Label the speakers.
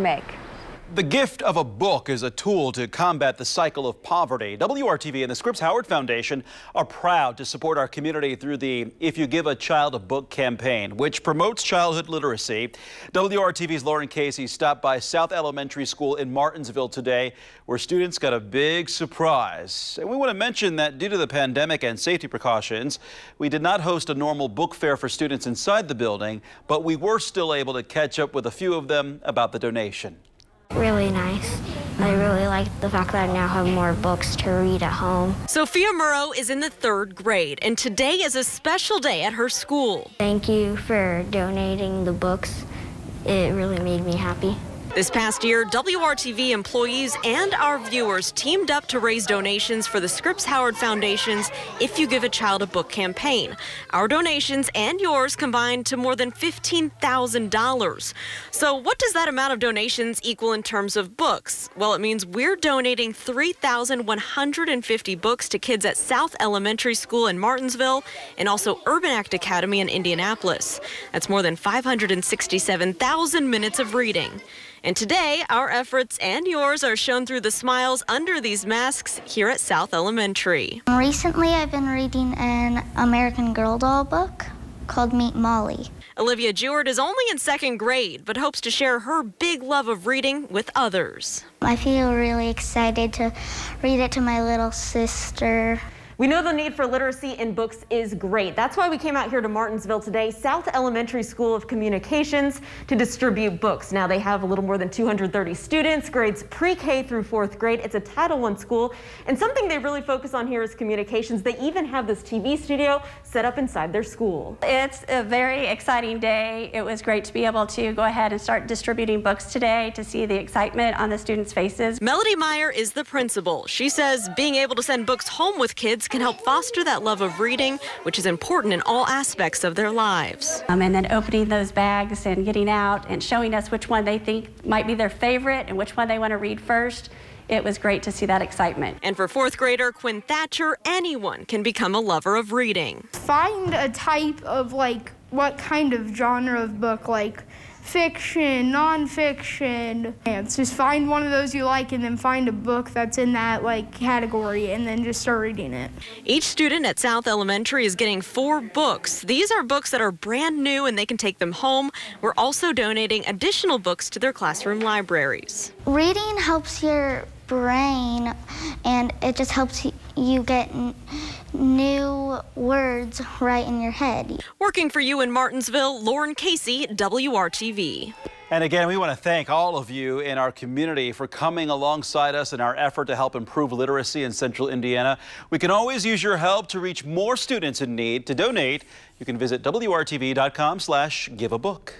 Speaker 1: Make.
Speaker 2: The gift of a book is a tool to combat the cycle of poverty. WRTV and the Scripps Howard Foundation are proud to support our community through the If You Give a Child a Book campaign, which promotes childhood literacy. WRTV's Lauren Casey stopped by South Elementary School in Martinsville today, where students got a big surprise. And we want to mention that due to the pandemic and safety precautions, we did not host a normal book fair for students inside the building, but we were still able to catch up with a few of them about the donation
Speaker 3: really nice. I really like the fact that I now have more books to read at home.
Speaker 4: Sophia Murrow is in the third grade, and today is a special day at her school.
Speaker 3: Thank you for donating the books. It really made me happy.
Speaker 4: This past year, WRTV employees and our viewers teamed up to raise donations for the Scripps Howard Foundation's If You Give a Child a Book campaign. Our donations and yours combined to more than $15,000. So, what does that amount of donations equal in terms of books? Well, it means we're donating 3,150 books to kids at South Elementary School in Martinsville and also Urban Act Academy in Indianapolis. That's more than 567,000 minutes of reading. And today, our efforts and yours are shown through the smiles under these masks here at South Elementary.
Speaker 3: Recently, I've been reading an American Girl doll book called Meet Molly.
Speaker 4: Olivia Jeward is only in second grade, but hopes to share her big love of reading with others.
Speaker 3: I feel really excited to read it to my little sister.
Speaker 4: We know the need for literacy in books is great. That's why we came out here to Martinsville today, South Elementary School of Communications, to distribute books. Now they have a little more than 230 students, grades pre-K through fourth grade. It's a Title I school, and something they really focus on here is communications. They even have this TV studio set up inside their school.
Speaker 1: It's a very exciting day. It was great to be able to go ahead and start distributing books today to see the excitement on the students' faces.
Speaker 4: Melody Meyer is the principal. She says being able to send books home with kids can help foster that love of reading, which is important in all aspects of their lives.
Speaker 1: Um, and then opening those bags and getting out and showing us which one they think might be their favorite and which one they want to read first. It was great to see that excitement.
Speaker 4: And for fourth grader Quinn Thatcher, anyone can become a lover of reading.
Speaker 5: Find a type of like what kind of genre of book, like fiction, nonfiction. And just find one of those you like and then find a book that's in that like category and then just start reading it.
Speaker 4: Each student at South Elementary is getting four books. These are books that are brand new and they can take them home. We're also donating additional books to their classroom libraries.
Speaker 3: Reading helps your brain and it just helps you get new words right in your head.
Speaker 4: Working for you in Martinsville, Lauren Casey, WRTV.
Speaker 2: And again, we want to thank all of you in our community for coming alongside us in our effort to help improve literacy in central Indiana. We can always use your help to reach more students in need. To donate, you can visit WRTV.com slash give a book.